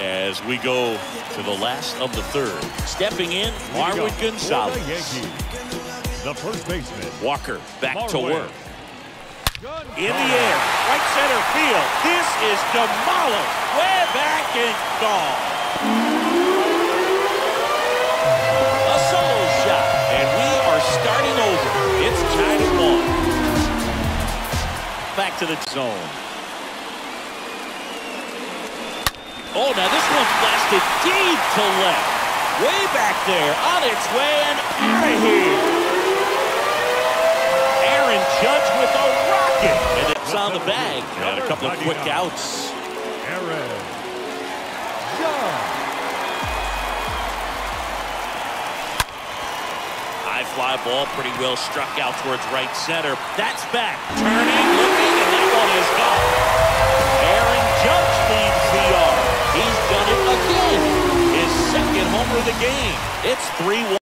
as we go to the last of the third. Stepping in, Marwin Gonzalez. The first baseman. Walker back to work. In the air, right center field. This is demolished. Way back and gone. A solo shot, and we are starting over. It's tied at one. Back to the zone. Oh, now this one's blasted deep to left. Way back there, on its way and out of here. Aaron Judge with a rocket. And it's on the bag. And a couple of quick outs. Aaron Judge. High fly ball, pretty well struck out towards right center. That's back. Turning, looking, of the game. It's 3-1.